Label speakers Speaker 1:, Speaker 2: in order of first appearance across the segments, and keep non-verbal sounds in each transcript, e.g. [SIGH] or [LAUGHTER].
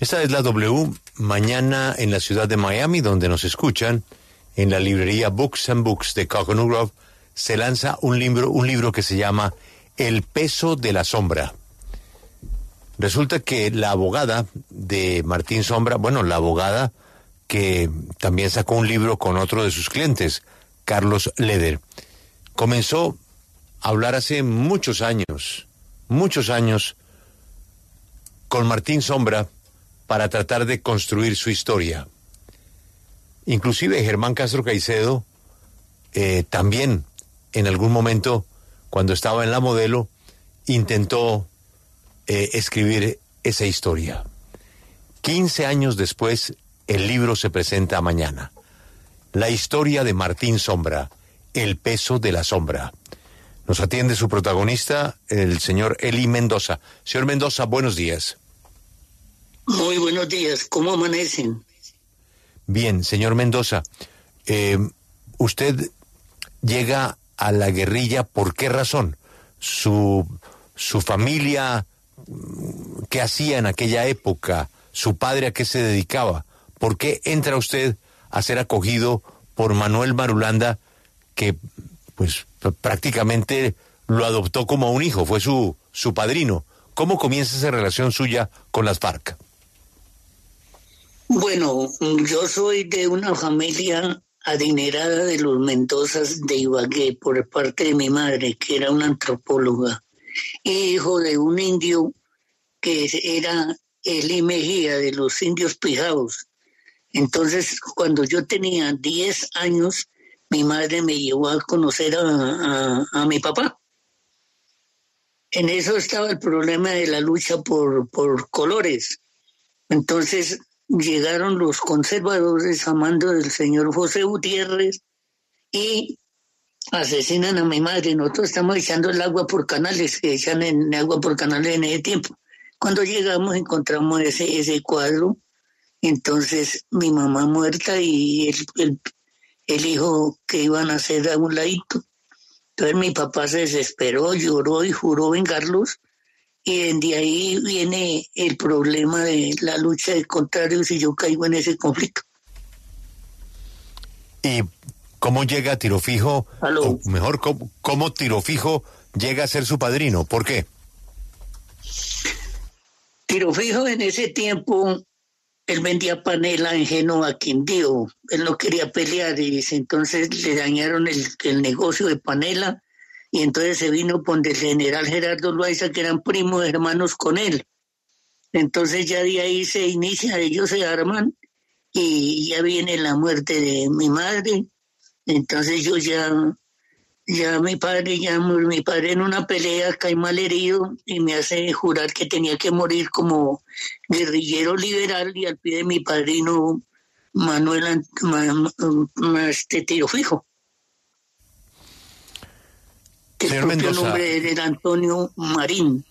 Speaker 1: Esta es la W. Mañana en la ciudad de Miami, donde nos escuchan, en la librería Books and Books de Coconut Grove, se lanza un libro, un libro que se llama El peso de la sombra. Resulta que la abogada de Martín Sombra, bueno, la abogada que también sacó un libro con otro de sus clientes, Carlos Leder, comenzó a hablar hace muchos años, muchos años, con Martín Sombra para tratar de construir su historia. Inclusive Germán Castro Caicedo eh, también en algún momento, cuando estaba en la modelo, intentó eh, escribir esa historia. 15 años después, el libro se presenta mañana. La historia de Martín Sombra, El peso de la sombra. Nos atiende su protagonista, el señor Eli Mendoza. Señor Mendoza, buenos días.
Speaker 2: Muy buenos días, ¿cómo amanecen?
Speaker 1: Bien, señor Mendoza, eh, usted llega a la guerrilla, ¿por qué razón? Su, su familia, ¿qué hacía en aquella época? ¿Su padre a qué se dedicaba? ¿Por qué entra usted a ser acogido por Manuel Marulanda, que pues prácticamente lo adoptó como un hijo, fue su, su padrino? ¿Cómo comienza esa relación suya con las FARC?
Speaker 2: Bueno, yo soy de una familia adinerada de los Mendozas de Ibagué por parte de mi madre, que era una antropóloga, hijo de un indio que era Eli Mejía de los indios pijados. Entonces, cuando yo tenía 10 años, mi madre me llevó a conocer a, a, mi papá. En eso estaba el problema de la lucha por, por colores. Entonces, llegaron los conservadores a mando del señor José Gutiérrez y asesinan a mi madre. Nosotros estamos echando el agua por canales, echan en agua por canales en ese tiempo. Cuando llegamos encontramos ese, ese cuadro, entonces mi mamá muerta y el, el, el hijo que iban a hacer a un ladito. Entonces mi papá se desesperó, lloró y juró vengarlos y de ahí viene el problema de la lucha de contrarios y yo caigo en ese conflicto.
Speaker 1: ¿Y cómo llega Tiro Fijo? O mejor, ¿cómo, ¿cómo Tiro Fijo llega a ser su padrino? ¿Por qué?
Speaker 2: Tiro Fijo en ese tiempo, él vendía panela en Genoa, Quindío. Él no quería pelear y entonces le dañaron el, el negocio de panela y entonces se vino con el general Gerardo Loaiza, que eran primos hermanos con él. Entonces ya de ahí se inicia, ellos se arman y ya viene la muerte de mi madre. Entonces yo ya, ya mi padre, ya mi padre en una pelea cae mal herido y me hace jurar que tenía que morir como guerrillero liberal y al pie de mi padrino Manuel este tiro fijo.
Speaker 1: Señor Mendoza.
Speaker 2: nombre era Antonio Marín.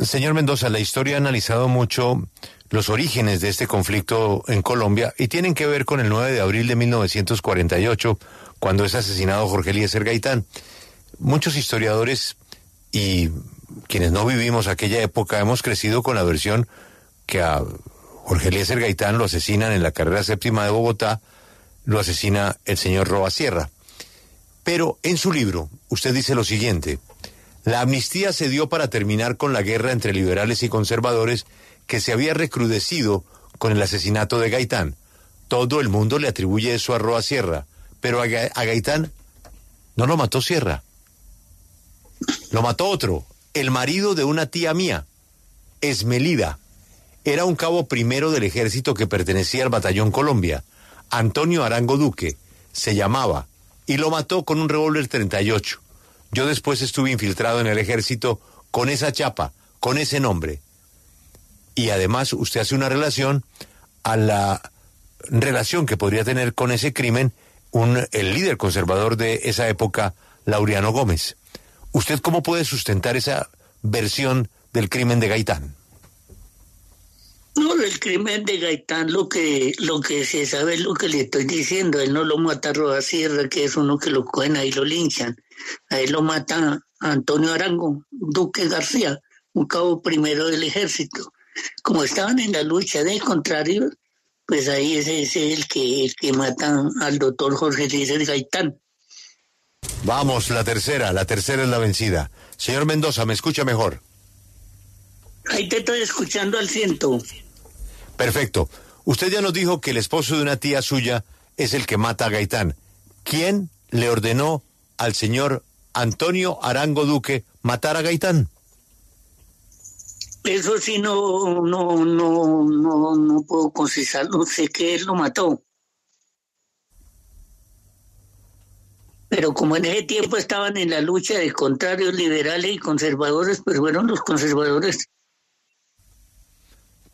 Speaker 1: Señor Mendoza, la historia ha analizado mucho los orígenes de este conflicto en Colombia y tienen que ver con el 9 de abril de 1948, cuando es asesinado Jorge Eliezer Gaitán. Muchos historiadores y quienes no vivimos aquella época hemos crecido con la versión que a Jorge Eliezer Gaitán lo asesinan en la carrera séptima de Bogotá, lo asesina el señor Roa Sierra. Pero en su libro usted dice lo siguiente, la amnistía se dio para terminar con la guerra entre liberales y conservadores que se había recrudecido con el asesinato de Gaitán. Todo el mundo le atribuye eso a Roa Sierra, pero a, Gaitán no lo mató Sierra. Lo mató otro, el marido de una tía mía, Esmelida. Era un cabo primero del ejército que pertenecía al batallón Colombia. Antonio Arango Duque se llamaba y lo mató con un revólver 38. Yo después estuve infiltrado en el ejército con esa chapa, con ese nombre. Y además usted hace una relación a la relación que podría tener con ese crimen un, el líder conservador de esa época, Laureano Gómez. ¿Usted cómo puede sustentar esa versión del crimen de Gaitán?
Speaker 2: No, el crimen de Gaitán, lo que, lo que se sabe es lo que le estoy diciendo. Él no lo mata a Roda Sierra, que es uno que lo cogen ahí lo linchan. A él lo mata Antonio Arango, Duque García, un cabo primero del ejército. como estaban en la lucha de contrario, pues ahí ese es el que, el que mata al doctor Jorge Líder Gaitán.
Speaker 1: Vamos, la tercera, la tercera es la vencida. Señor Mendoza, ¿me escucha mejor?
Speaker 2: Ahí te estoy escuchando al ciento.
Speaker 1: Perfecto. Usted ya nos dijo que el esposo de una tía suya es el que mata a Gaitán. ¿Quién le ordenó al señor Antonio Arango Duque matar a Gaitán?
Speaker 2: Eso sí no, no, no, no, no puedo concisar, no sé que él lo mató. Pero como en ese tiempo estaban en la lucha de contrarios liberales y conservadores, pues fueron los conservadores.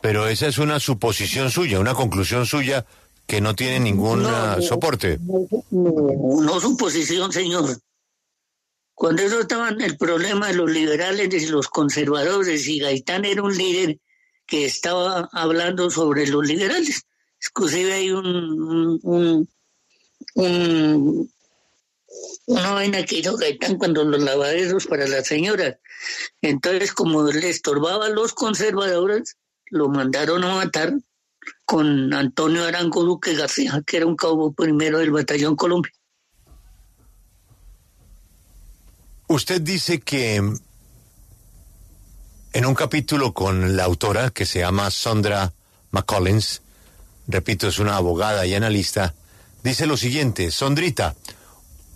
Speaker 1: Pero esa es una suposición suya, una conclusión suya que no tiene ningún soporte.
Speaker 2: No, no, suposición, señor. Cuando eso estaba en el problema de los liberales y los conservadores, y Gaitán era un líder que estaba hablando sobre los liberales. Inclusive hay un, un, un una vaina que hizo Gaitán cuando los lavaderos para las señoras. Entonces, como le estorbaba a los conservadores, lo mandaron a matar con Antonio Arango Duque García, que era un cabo primero del Batallón Colombia.
Speaker 1: Usted dice que en un capítulo con la autora que se llama Sondra McCollins, repito, es una abogada y analista, dice lo siguiente, Sondrita,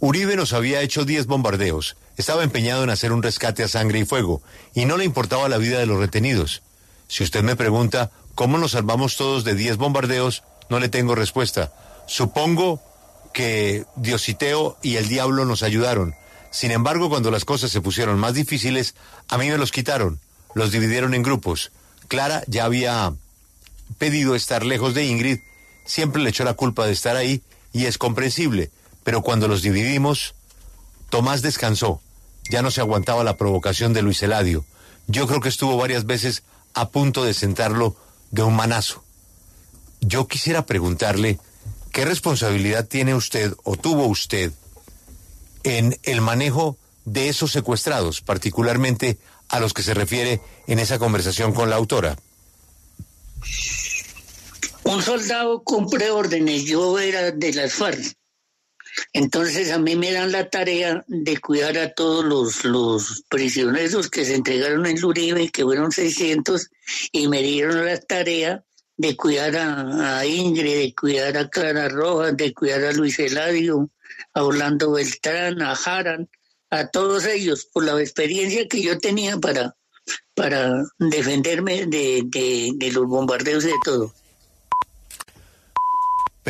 Speaker 1: Uribe nos había hecho 10 bombardeos, estaba empeñado en hacer un rescate a sangre y fuego, y no le importaba la vida de los retenidos. Si usted me pregunta cómo nos salvamos todos de 10 bombardeos, no le tengo respuesta. Supongo que Diositeo y el diablo nos ayudaron, sin embargo, cuando las cosas se pusieron más difíciles, a mí me los quitaron, los dividieron en grupos. Clara ya había pedido estar lejos de Ingrid, siempre le echó la culpa de estar ahí y es comprensible, pero cuando los dividimos, Tomás descansó, ya no se aguantaba la provocación de Luis Eladio. Yo creo que estuvo varias veces a punto de sentarlo de un manazo. Yo quisiera preguntarle, ¿qué responsabilidad tiene usted o tuvo usted en el manejo de esos secuestrados, particularmente a los que se refiere en esa conversación con la autora?
Speaker 2: Un soldado cumple órdenes, yo era de las FARC. Entonces a mí me dan la tarea de cuidar a todos los, los prisioneros que se entregaron en Luribe, que fueron 600, y me dieron la tarea de cuidar a, a Ingrid, de cuidar a Clara Rojas, de cuidar a Luis Eladio, a Orlando Beltrán, a Haran, a todos ellos, por la experiencia que yo tenía para, para defenderme de, de, los bombardeos y de todo.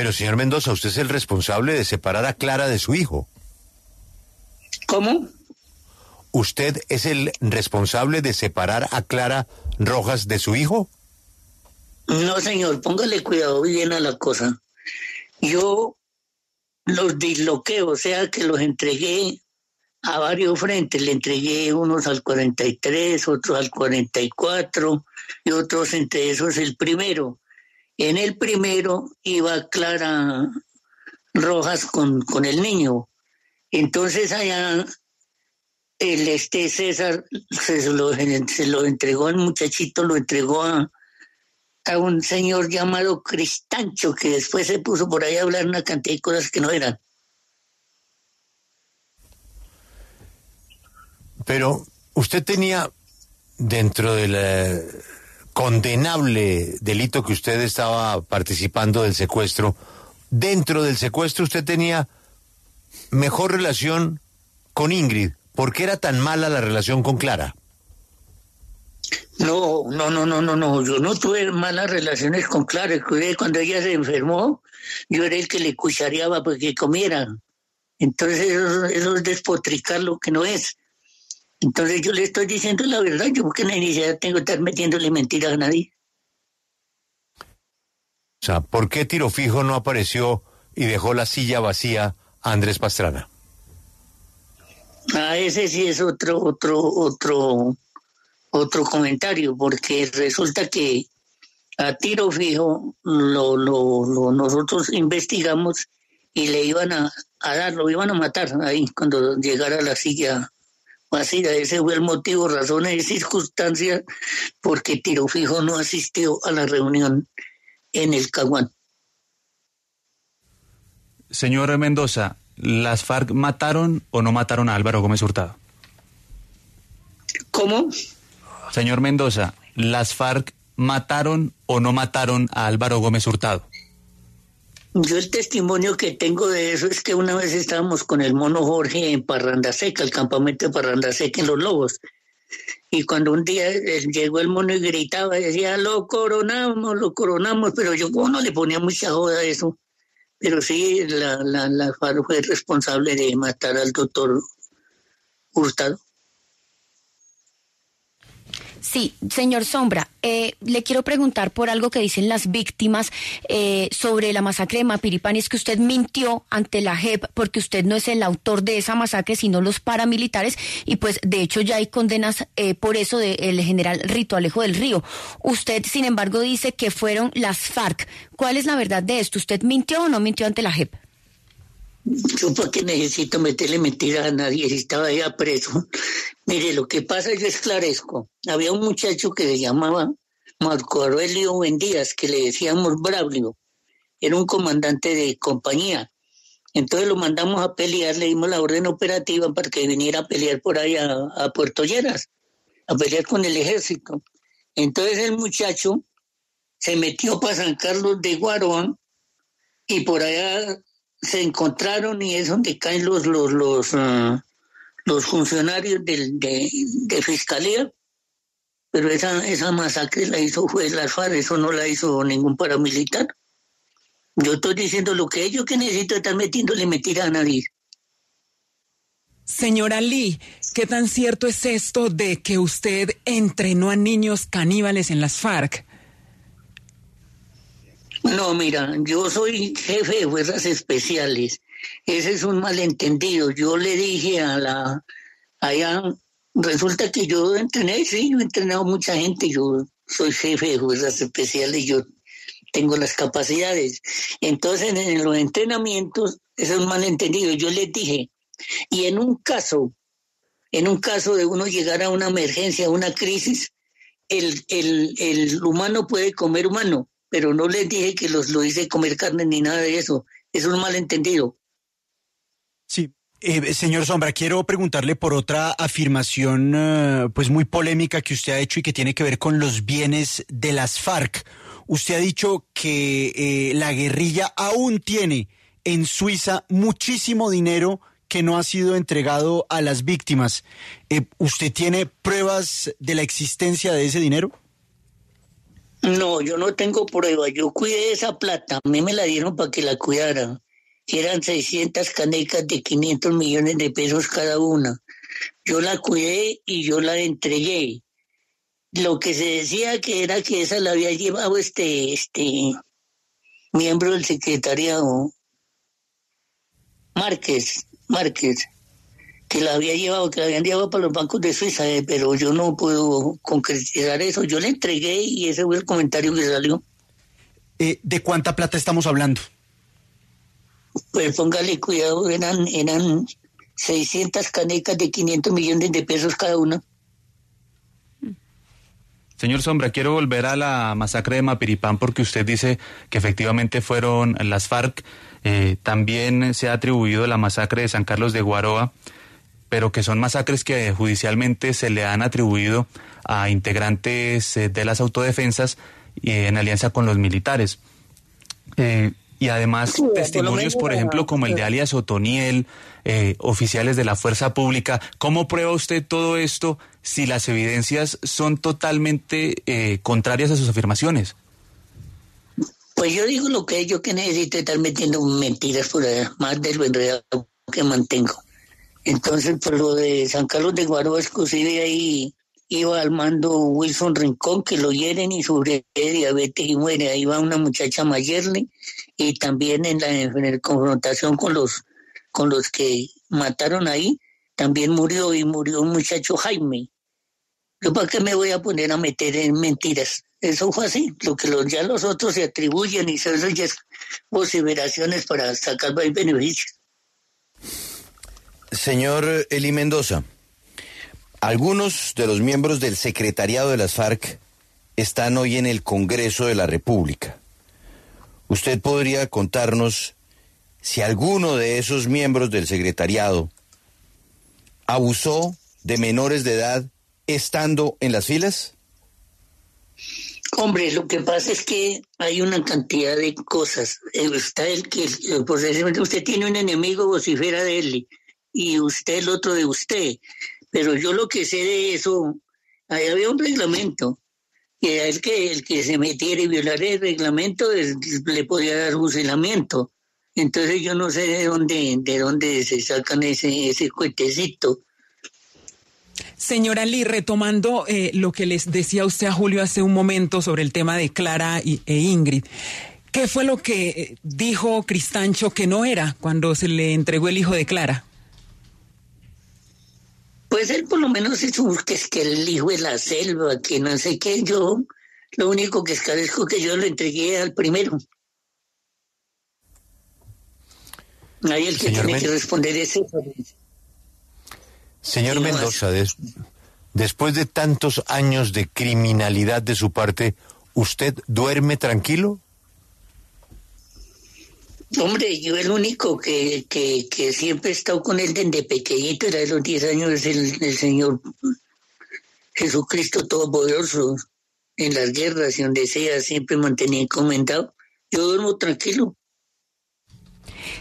Speaker 1: Pero señor Mendoza, usted es el responsable de separar a Clara de su hijo.
Speaker 2: ¿Cómo?
Speaker 1: ¿Usted es el responsable de separar a Clara Rojas de su hijo?
Speaker 2: No, señor, póngale cuidado bien a la cosa. Yo los disloqué, o sea que los entregué a varios frentes. Le entregué unos al 43, otros al 44 y otros entre esos el primero. En el primero iba Clara Rojas con, con el niño. Entonces allá el este César se lo, se lo entregó al muchachito, lo entregó a, a un señor llamado Cristancho, que después se puso por ahí a hablar una cantidad de cosas que no eran.
Speaker 1: Pero usted tenía dentro del eh, condenable delito que usted estaba participando del secuestro, dentro del secuestro usted tenía mejor relación con Ingrid. ¿Por qué era tan mala la relación con Clara?
Speaker 2: No, no, no, no, no, no. Yo no tuve malas relaciones con Clara. Cuando ella se enfermó, yo era el que le cuchareaba para que comiera. Entonces eso, es despotricar lo que no es. Entonces yo le estoy diciendo la verdad. Yo porque necesidad tengo que estar metiéndole mentiras a nadie.
Speaker 1: O sea, ¿por qué Tiro Fijo no apareció y dejó la silla vacía a Andrés Pastrana?
Speaker 2: Ah, ese sí es otro, otro, otro otro comentario, porque resulta que a tiro fijo lo, lo, nosotros investigamos y le iban a, dar, lo iban a matar ahí cuando llegara la silla Así, ese fue el motivo, razones y circunstancias porque Tiro Fijo no asistió a la reunión en el Caguán.
Speaker 3: Señor Mendoza, ¿las FARC mataron o no mataron a Álvaro Gómez Hurtado?
Speaker 2: ¿Cómo?
Speaker 3: Señor Mendoza, ¿las FARC mataron o no mataron a Álvaro Gómez Hurtado?
Speaker 2: Yo el testimonio que tengo de eso es que una vez estábamos con el mono Jorge en Parranda Seca, el campamento de Parranda Seca en Los Lobos. Y cuando un día eh, llegó el mono y gritaba, decía, lo coronamos, lo coronamos, pero yo no le ponía mucha joda a eso. Pero sí, la, la, la FARC fue responsable de matar al doctor Hurtado.
Speaker 4: Sí, señor Sombra, eh, le quiero preguntar por algo que dicen las víctimas eh, sobre la masacre de Mapiripán. es que usted mintió ante la JEP porque usted no es el autor de esa masacre, sino los paramilitares. Y pues, de hecho, ya hay condenas eh, por eso del general Rito Alejo del Río. Usted, sin embargo, dice que fueron las FARC. ¿Cuál es la verdad de esto? ¿Usted mintió o no mintió ante la JEP?
Speaker 2: Yo porque necesito meterle mentira a nadie si estaba ya preso. [LAUGHS] Mire, lo que pasa yo esclarezco. Había un muchacho que se llamaba Marco Aurelio Buendías, que le decíamos Braulio. Era un comandante de compañía. Entonces lo mandamos a pelear, le dimos la orden operativa para que viniera a pelear por ahí a, Puerto Lleras, a pelear con el ejército. Entonces el muchacho se metió para San Carlos de Guaroa y por allá se encontraron y es donde caen los los los, ah, los funcionarios de, de, fiscalía. Pero esa esa masacre la hizo fue la FARC eso no la hizo ningún paramilitar. Yo estoy diciendo lo que ellos que necesito estar metiéndole mentira a nadie.
Speaker 5: Señora Lee, ¿qué tan cierto es esto de que usted entrenó a niños caníbales en las FARC?
Speaker 2: No, mira, yo soy jefe de fuerzas especiales. Ese es un malentendido. Yo le dije a la, allá, resulta que yo entrené, sí, yo he entrenado mucha gente, yo soy jefe de fuerzas especiales, yo tengo las capacidades. Entonces, en los entrenamientos, eso es un malentendido. Yo les dije, y en un caso, en un caso de uno llegar a una emergencia, a una crisis, el, el, el humano puede comer humano pero no les dije que los lo hice comer carne ni nada de eso. Es un malentendido.
Speaker 6: Sí, eh, señor Sombra, quiero preguntarle por otra afirmación eh, pues muy polémica que usted ha hecho y que tiene que ver con los bienes de las FARC. Usted ha dicho que eh, la guerrilla aún tiene en Suiza muchísimo dinero que no ha sido entregado a las víctimas. ¿Usted tiene pruebas de la existencia de ese dinero?
Speaker 2: No, yo no tengo prueba. Yo cuidé esa plata. A mí me la dieron para que la cuidara. Eran 600 canecas de 500 millones de pesos cada una. Yo la cuidé y yo la entregué. Lo que se decía que era que esa la había llevado este, este miembro del secretariado, Márquez, Márquez que la había llevado, que la habían llevado para los bancos de Suiza, eh, pero yo no puedo concretizar eso. Yo le entregué y ese fue el comentario que salió.
Speaker 6: Eh, ¿De cuánta plata estamos hablando?
Speaker 2: Pues póngale cuidado, eran, eran 600 canecas de 500 millones de pesos cada una.
Speaker 3: Señor Sombra, quiero volver a la masacre de Mapiripán porque usted dice que efectivamente fueron las FARC. Eh, también se ha atribuido la masacre de San Carlos de Guaroa pero que son masacres que judicialmente se le han atribuido a integrantes eh, de las autodefensas eh, en alianza con los militares. Eh, y además testimonios, por ejemplo, como el de alias Otoniel, oficiales de la fuerza pública. ¿Cómo prueba usted todo esto si las evidencias son totalmente contrarias a sus afirmaciones?
Speaker 2: Pues yo digo lo que yo que necesito estar metiendo mentiras por más de lo enredado que mantengo. Entonces, por lo de San Carlos de Guaroa, exclusive ahí iba al mando Wilson Rincón, que lo hieren y sobre diabetes y muere. Ahí va una muchacha Mayerle y también en la, confrontación con los, con los que mataron ahí, también murió y murió un muchacho Jaime. ¿Yo para qué me voy a poner a meter en mentiras? Eso fue así, lo que los, ya los otros se atribuyen y eso ya es vociferaciones para sacar beneficios.
Speaker 1: Señor Eli Mendoza,
Speaker 7: algunos de los miembros del secretariado de las FARC están hoy en el Congreso de la República. ¿Usted podría contarnos si alguno de esos miembros del secretariado abusó de menores de edad estando en las filas?
Speaker 2: Hombre, lo que pasa es que hay una cantidad de cosas. Eh, está el que, pues usted tiene un enemigo vocifera de él y usted el otro de usted. Pero yo lo que sé de eso, ahí había un reglamento. Y el que, el que se metiera y violara el reglamento le podía dar fusilamiento. Entonces yo no sé de dónde, de dónde se sacan ese, ese cuetecito.
Speaker 5: Señora Lee, retomando eh, lo que les decía usted a Julio hace un momento sobre el tema de Clara e Ingrid, ¿qué fue lo que eh, dijo Cristancho que no era cuando se le entregó el hijo de Clara?
Speaker 2: Pues él por lo menos es que es que el hijo de la selva, que no sé qué, yo lo único que escarezco que yo lo entregué al primero. Ahí el que tiene que responder es eso.
Speaker 1: Señor Mendoza, después de tantos años de criminalidad de su parte, ¿usted duerme tranquilo?
Speaker 2: Hombre, yo el único que, que, siempre he estado con él desde pequeñito, era de los 10 años, el, el Señor Jesucristo Todopoderoso. En las guerras y donde sea, siempre mantenía comentado. Yo duermo tranquilo.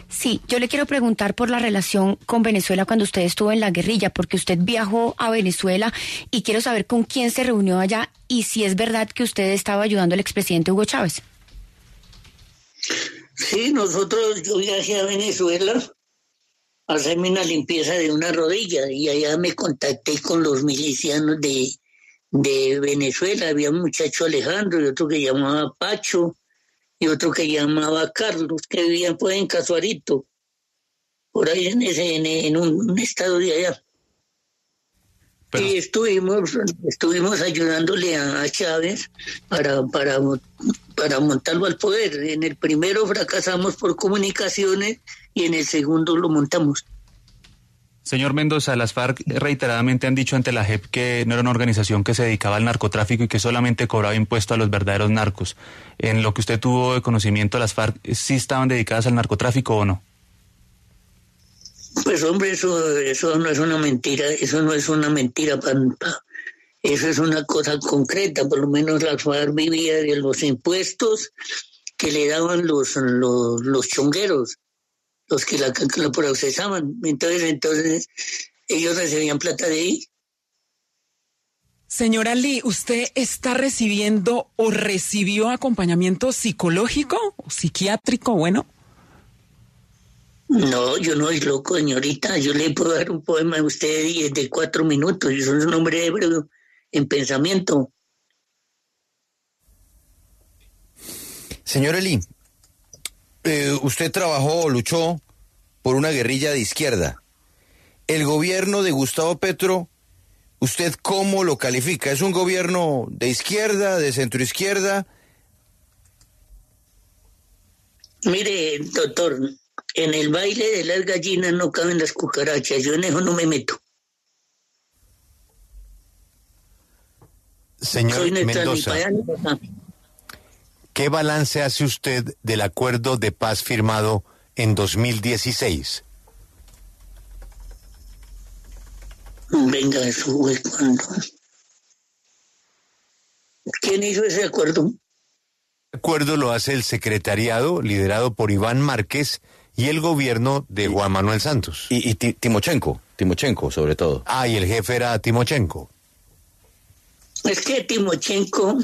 Speaker 4: Sí, yo le quiero preguntar por la relación con Venezuela cuando usted estuvo en la guerrilla, porque usted viajó a Venezuela y quiero saber con quién se reunió allá y si es verdad que usted estaba ayudando al expresidente Hugo Chávez.
Speaker 2: Sí, nosotros, yo viajé a Venezuela a hacerme una limpieza de una rodilla y allá me contacté con los milicianos de, de Venezuela. Había un muchacho Alejandro y otro que llamaba Pacho y otro que llamaba Carlos, que vivía pues en Casuarito, por ahí en, ese, en, un, estado de allá. Y estuvimos, estuvimos ayudándole a, Chávez para, para, para montarlo al poder. En el primero fracasamos por comunicaciones y en el segundo lo montamos.
Speaker 3: Señor Mendoza, las FARC reiteradamente han dicho ante la JEP que no era una organización que se dedicaba al narcotráfico y que solamente cobraba impuesto a los verdaderos narcos. En lo que usted tuvo de conocimiento, ¿las FARC sí estaban dedicadas al narcotráfico o no?
Speaker 2: Pues hombre, eso, eso no es una mentira, eso no es una mentira, pampa. Eso es una cosa concreta, por lo menos las FARC vivía de los impuestos que le daban los, los, los chongueros los que la, procesaban. Entonces, entonces ellos recibían plata de ahí.
Speaker 5: Señora Lee, ¿usted está recibiendo o recibió acompañamiento psicológico o psiquiátrico? Bueno.
Speaker 2: No, yo no soy loco, señorita. Yo le puedo dar un poema a usted de cuatro minutos. Yo soy un hombre hebreo en pensamiento.
Speaker 7: Señora Lee, eh, usted trabajó o luchó por una guerrilla de izquierda. El gobierno de Gustavo Petro, ¿usted cómo lo califica? ¿Es un gobierno de izquierda, de centroizquierda?
Speaker 2: Mire, doctor, en el baile de las gallinas no caben las cucarachas, yo en eso no me meto.
Speaker 1: Señor Mendoza. ¿Qué balance hace usted del acuerdo de paz firmado en 2016?
Speaker 2: Venga, eso fue cuando. ¿Quién hizo ese acuerdo?
Speaker 1: El acuerdo lo hace el secretariado liderado por Iván Márquez y el gobierno de Juan Manuel Santos.
Speaker 7: Y, y Timochenko, Timochenko sobre todo.
Speaker 1: Ah, y el jefe era Timochenko.
Speaker 2: Es que Timochenko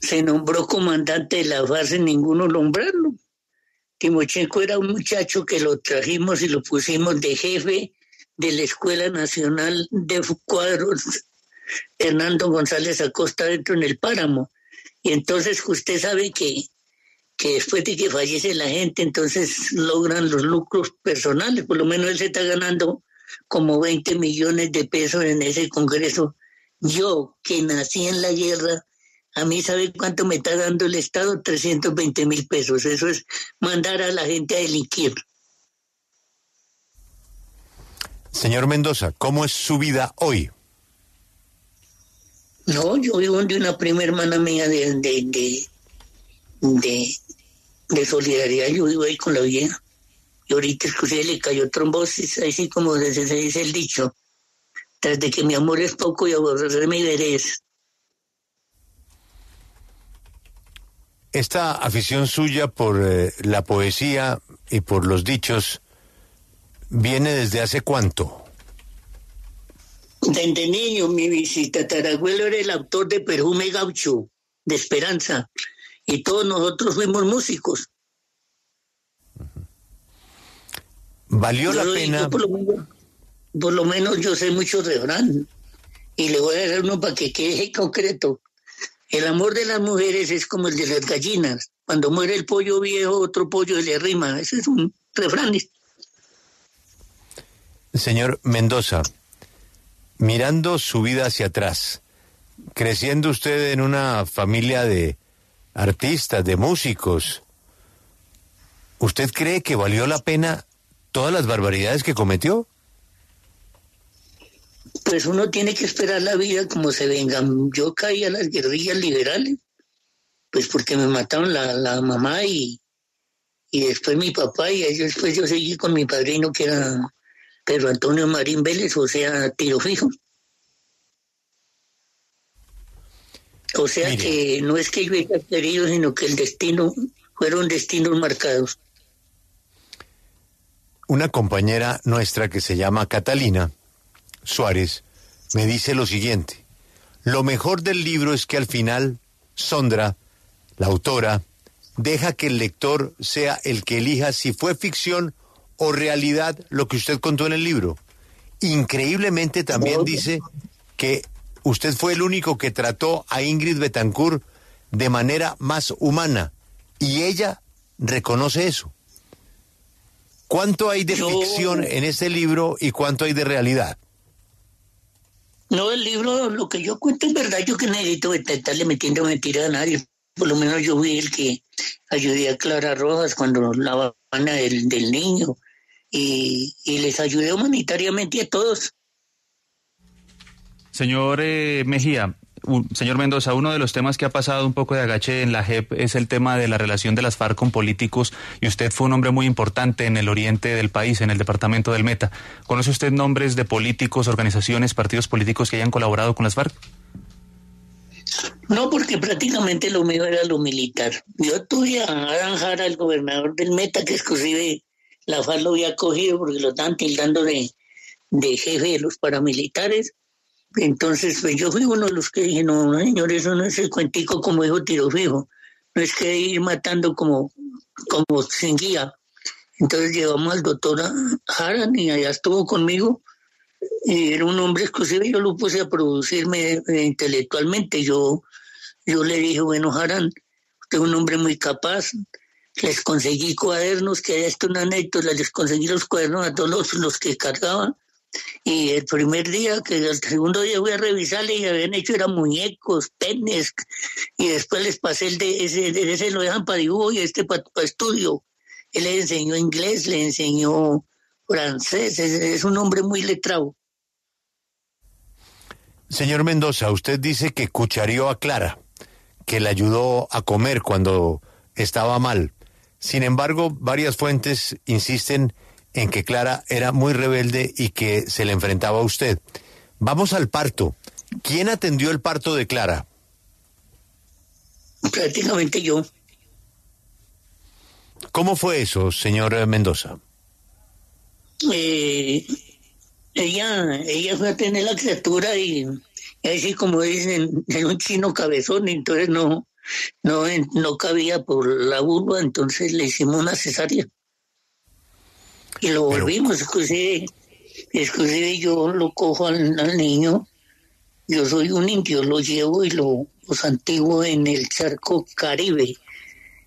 Speaker 2: se nombró comandante de la FARC sin ninguno nombrarlo. Timochenko era un muchacho que lo trajimos y lo pusimos de jefe de la Escuela Nacional de Cuadros Hernando González Acosta dentro en el páramo. Y entonces usted sabe que, que después de que fallece la gente, entonces logran los lucros personales. Por lo menos él se está ganando como 20 millones de pesos en ese Congreso. Yo, que nací en la guerra, a mí, ¿sabe cuánto me está dando el Estado? 320 mil pesos. Eso es mandar a la gente a delinquir.
Speaker 1: Señor Mendoza, ¿cómo es su vida hoy?
Speaker 2: No, yo vivo de una prima hermana mía de, de, de, de, solidaridad, yo vivo ahí con la vieja. Y ahorita escuché, le cayó trombosis, así como se, dice el dicho. Tras de que mi amor es poco y aborrecerme veréis.
Speaker 1: Esta afición suya por eh, la poesía y por los dichos viene desde hace cuánto?
Speaker 2: Desde niño, mi visita Taraguelo era el autor de Perfume Gaucho, de Esperanza, y todos nosotros fuimos músicos.
Speaker 1: ¿Valió la pena?
Speaker 2: Por lo, menos, yo sé mucho refrán, y le voy a dar uno para que quede concreto. El amor de las mujeres es como el de las gallinas. Cuando muere el pollo viejo, otro pollo le rima. Ese es un refrán.
Speaker 1: Señor Mendoza, mirando su vida hacia atrás, creciendo usted en una familia de artistas, de músicos, ¿usted cree que valió la pena todas las barbaridades que cometió?
Speaker 2: Pues uno tiene que esperar la vida como se vengan. Yo caí a las guerrillas liberales, pues porque me mataron la, la mamá y, y después mi papá y después yo seguí con mi padrino que era Pedro Antonio Marín Vélez, o sea, tiro fijo. O sea que no es que yo haya querido, sino que el destino, fueron destinos marcados.
Speaker 1: Una compañera nuestra que se llama Catalina Suárez me dice lo siguiente. Lo mejor del libro es que al final, Sondra, la autora, deja que el lector sea el que elija si fue ficción o realidad lo que usted contó en el libro. Increíblemente también dice que usted fue el único que trató a Ingrid Betancourt de manera más humana y ella reconoce eso. ¿Cuánto hay de ficción en este libro y cuánto hay de realidad?
Speaker 2: No, el libro, lo que yo cuento es verdad, yo que necesito estarle metiendo mentira a nadie. Por lo menos yo fui el que ayudé a Clara Rojas cuando la banda del, del niño y, les ayudé humanitariamente a todos.
Speaker 3: Señor eh, Mejía, señor Mendoza, uno de los temas que ha pasado un poco de agache en la JEP es el tema de la relación de las FARC con políticos y usted fue un hombre muy importante en el oriente del país, en el departamento del Meta. ¿Conoce usted nombres de políticos, organizaciones, partidos políticos que hayan colaborado con las FARC?
Speaker 2: No, porque prácticamente lo mío era lo militar. Yo tuve a Adán Jara, el gobernador del Meta, que exclusive la FARC lo había cogido porque lo estaban tildando de, de jefe de los paramilitares. Entonces, pues yo fui uno de los que dije, no, señor, eso no es el cuentico como dijo Tiro Fijo. No es que ir matando como, como sin guía. Entonces llevamos al doctor Haran y allá estuvo conmigo. Y era un hombre exclusivo y yo lo puse a producirme eh, intelectualmente. Yo, yo le dije, bueno, Haran, usted es un hombre muy capaz, les conseguí cuadernos, que esto una anécdota, les conseguí los cuadernos a todos los, que cargaban. Y el primer día, que el segundo día voy a revisarle y habían hecho eran muñecos, penes, y después les pasé el de ese, de ese lo dejan para dibujo y este para, estudio. Él le enseñó inglés, le enseñó francés, es, un hombre muy letrado.
Speaker 1: Señor Mendoza, usted dice que cucharió a Clara, que le ayudó a comer cuando estaba mal. Sin embargo, varias fuentes insisten en que Clara era muy rebelde y que se le enfrentaba a usted. Vamos al parto. ¿Quién atendió el parto de Clara?
Speaker 2: Prácticamente yo.
Speaker 1: ¿Cómo fue eso, señor Mendoza?
Speaker 2: Eh, ella, ella fue a tener la criatura y, así como dicen, en un chino cabezón, entonces no, no, no cabía por la vulva, entonces le hicimos una cesárea. Y lo volvimos, exclusive, yo lo cojo al, niño, yo soy un indio, lo llevo y lo, los antiguo en el charco Caribe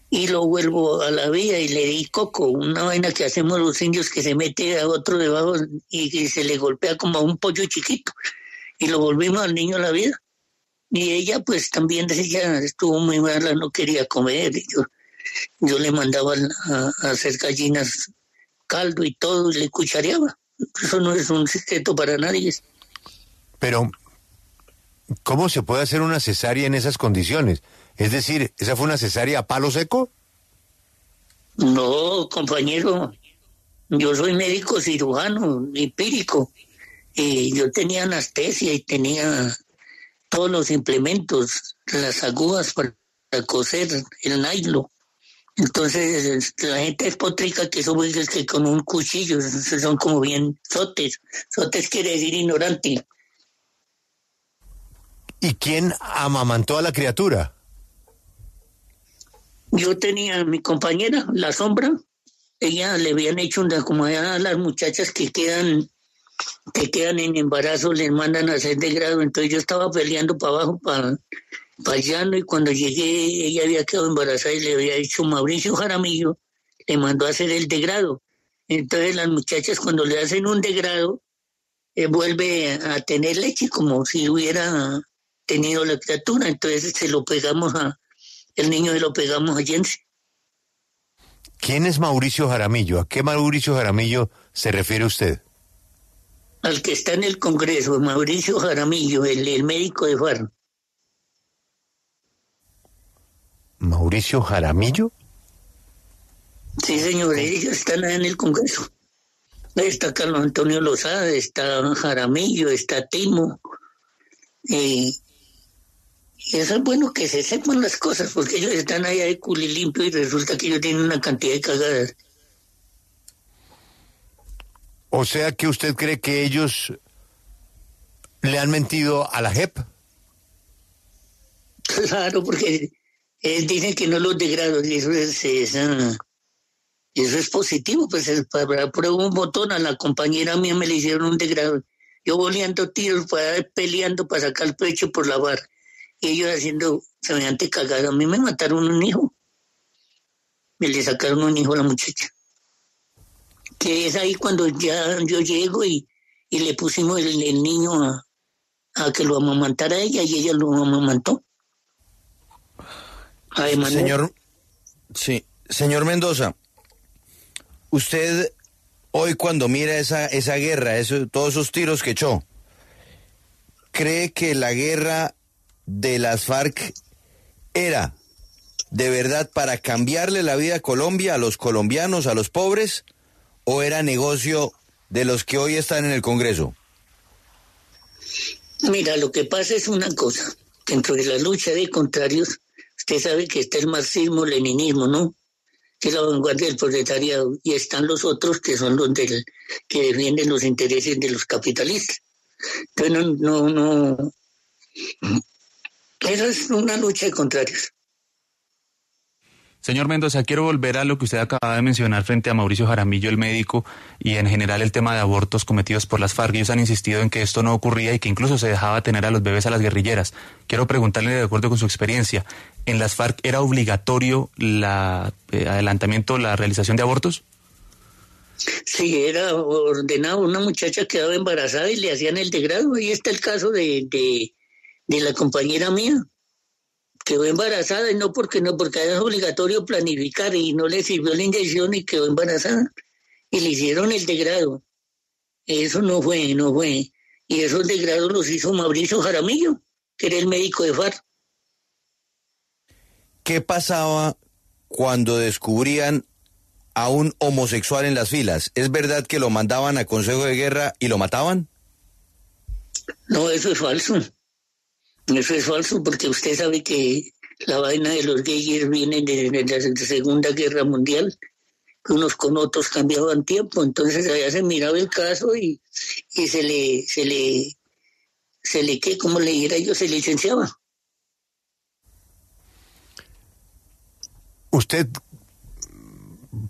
Speaker 2: y lo vuelvo a la vía y le di coco, una vaina que hacemos los indios que se mete a otro debajo y que se le golpea como a un pollo chiquito y lo volvimos al niño a la vida. Y ella pues también ella estuvo muy mala, no quería comer. Yo, yo le mandaba a, hacer gallinas caldo y todo y le cuchareaba. Eso no es un secreto para nadie.
Speaker 1: Pero ¿cómo se puede hacer una cesárea en esas condiciones? Es decir, ¿esa fue una cesárea a palo seco?
Speaker 2: No, compañero, yo soy médico cirujano, empírico, y yo tenía anestesia y tenía todos los implementos, las agujas para coser el nylon. Entonces la gente es potrica que eso es que con un cuchillo, son como bien sotes. Sotes quiere decir ignorante.
Speaker 1: ¿Y quién amamantó a la criatura?
Speaker 2: Yo tenía a mi compañera, la sombra, ella le habían hecho una, como a las muchachas que quedan que quedan en embarazo les mandan a hacer de grado, entonces yo estaba peleando para abajo, para, para llano, y cuando llegué ella había quedado embarazada y le había dicho Mauricio Jaramillo, le mandó a hacer el degrado. Entonces las muchachas cuando le hacen un degrado, eh, vuelve a tener leche como si hubiera tenido la criatura, entonces se lo pegamos a, el niño se lo pegamos a Jensi.
Speaker 1: ¿Quién es Mauricio Jaramillo? ¿A qué Mauricio Jaramillo se refiere usted?
Speaker 2: Al que está en el Congreso, Mauricio Jaramillo, el, médico de FARC.
Speaker 1: ¿Mauricio Jaramillo?
Speaker 2: Sí, señor, ellos están en el Congreso. Está Carlos Antonio Lozada, está Jaramillo, está Timo. y eso es bueno que se sepan las cosas, porque ellos están allá de culi limpio y resulta que ellos tienen una cantidad de cagadas.
Speaker 1: O sea que usted cree que ellos le han mentido a la JEP. [LAUGHS]
Speaker 2: Claro, porque él dice que no los degrados y eso es, eso es positivo, pues para prueba un botón a la compañera mía me le hicieron un degrado. Yo boleando tiros, para, peleando para sacar el pecho por la barra. Y ellos haciendo semejante cagada. A mí me mataron un hijo. Me le sacaron un hijo a la muchacha que es ahí cuando ya yo llego y, le pusimos el, niño a, que lo amamantara ella y ella lo amamantó.
Speaker 7: Señor, sí, señor Mendoza, usted hoy cuando mira esa, esa guerra, eso, todos esos tiros que echó, ¿cree que la guerra de las FARC era de verdad para cambiarle la vida a Colombia, a los colombianos, a los pobres? o era negocio de los que hoy están en el Congreso?
Speaker 2: Mira, lo que pasa es una cosa. Dentro de la lucha de contrarios, usted sabe que está el marxismo, leninismo, ¿no? Que es la vanguardia del proletariado. Y están los otros que son los del, que defienden los intereses de los capitalistas. Entonces, no, no, no. Es una lucha de contrarios.
Speaker 3: Señor Mendoza, quiero volver a lo que usted acaba de mencionar frente a Mauricio Jaramillo, el médico, y en general el tema de abortos cometidos por las FARC. Ellos han insistido en que esto no ocurría y que incluso se dejaba tener a los bebés a las guerrilleras. Quiero preguntarle, de acuerdo con su experiencia, ¿en las FARC era obligatorio el eh, adelantamiento, la realización de abortos?
Speaker 2: Sí, era ordenado. Una muchacha quedaba embarazada y le hacían el degrado. Ahí está el caso de, de la compañera mía quedó embarazada y no porque no, porque es obligatorio planificar y no le sirvió la inyección y quedó embarazada y le hicieron el degrado. Eso no fue, no fue. Y esos degrados los hizo Mauricio Jaramillo, que era el médico de FARC.
Speaker 7: ¿Qué pasaba cuando descubrían a un homosexual en las filas? ¿Es verdad que lo mandaban a Consejo de Guerra y lo mataban?
Speaker 2: No, eso es falso. Eso es falso porque usted sabe que la vaina de los gays viene de, la Segunda Guerra Mundial, unos con otros cambiaban tiempo, entonces allá se miraba el caso y, se le, se le, se le, ¿qué? ¿Cómo le diera yo? Se licenciaba.
Speaker 1: ¿Usted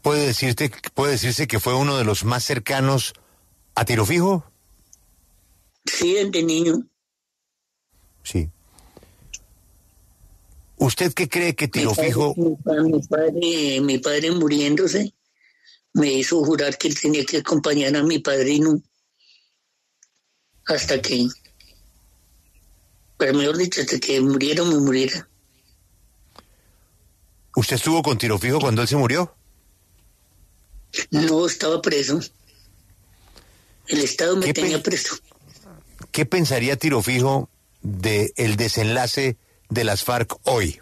Speaker 1: puede decirte, puede decirse que fue uno de los más cercanos a tiro fijo?
Speaker 2: Sí, de niño.
Speaker 1: Sí. ¿Usted qué cree que Tiro Fijo?
Speaker 2: Mi padre, mi padre muriéndose me hizo jurar que él tenía que acompañar a mi padrino hasta que, pero mejor dicho, hasta que muriera o me muriera.
Speaker 1: ¿Usted estuvo con Tiro Fijo cuando él se murió?
Speaker 2: No, estaba preso. El Estado me tenía preso.
Speaker 1: ¿Qué pensaría Tiro Fijo de el desenlace de las FARC hoy?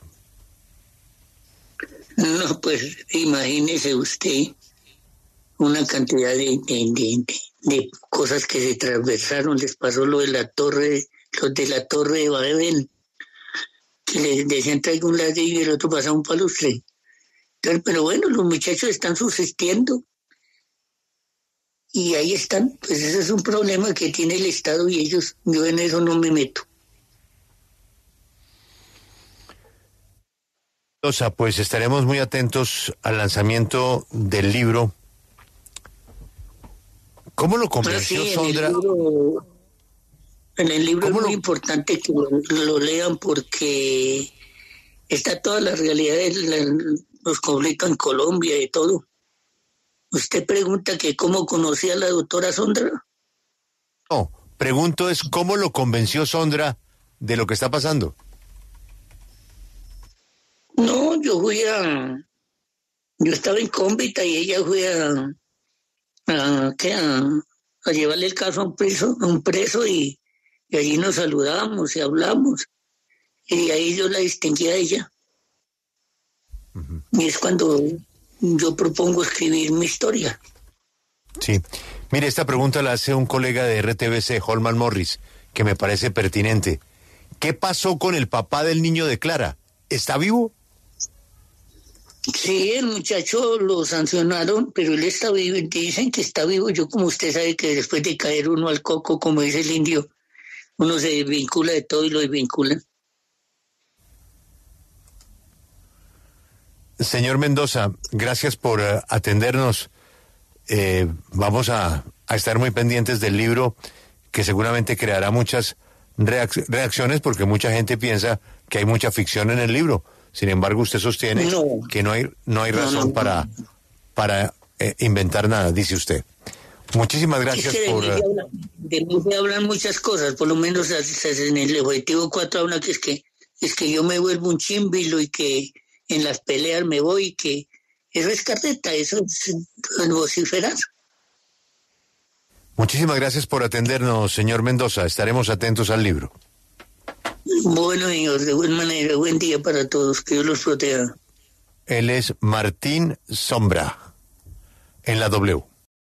Speaker 2: No, pues imagínese usted una cantidad de, de, cosas que se transversaron. Les pasó lo de la torre, los de la torre de Babel, que les decían traigo un ladrillo y el otro pasaba un palustre. pero bueno, los muchachos están subsistiendo. Y ahí están. Pues ese es un problema que tiene el Estado y ellos. Yo en eso no me meto.
Speaker 1: Rosa, pues estaremos muy atentos al lanzamiento del libro. ¿Cómo lo convenció Sondra?
Speaker 2: En el libro, es muy importante que lo, lean porque está toda la realidad de los conflictos en Colombia y todo. Usted pregunta que cómo conocía a la doctora Sondra.
Speaker 1: No, pregunto es cómo lo convenció Sondra de lo que está pasando.
Speaker 2: No, yo fui a. Yo estaba en cómbita y ella fue a. a, a, llevarle el caso a un preso, a un preso y, allí nos saludamos y hablamos. Y ahí yo la distinguí a ella. Y es cuando yo propongo escribir mi historia.
Speaker 1: Sí. Mire, esta pregunta la hace un colega de RTBC, Holman Morris, que me parece pertinente. ¿Qué pasó con el papá del niño de Clara? ¿Está vivo?
Speaker 2: Sí, el muchacho lo sancionaron, pero él está vivo. Dicen que está vivo. Yo, como usted sabe, que después de caer uno al coco, como dice el indio, uno se desvincula de todo y lo desvincula.
Speaker 1: Señor Mendoza, gracias por eh, atendernos. Eh, vamos a, estar muy pendientes del libro que seguramente creará muchas reacciones porque mucha gente piensa que hay mucha ficción en el libro. Sin embargo, usted sostiene que no hay, no hay razón para, para eh, inventar nada, dice usted. Muchísimas gracias por...
Speaker 2: de mí se hablan muchas cosas, por lo menos en el objetivo 4 habla que es que es que yo me vuelvo un chimbilo y que en las peleas me voy y que eso es carreta, eso es vociferar.
Speaker 1: Muchísimas gracias por atendernos, señor Mendoza. Estaremos atentos al libro.
Speaker 2: Bueno, señor, de buena manera, buen día para todos, que Dios los proteja.
Speaker 1: Él es Martín Sombra, en la W.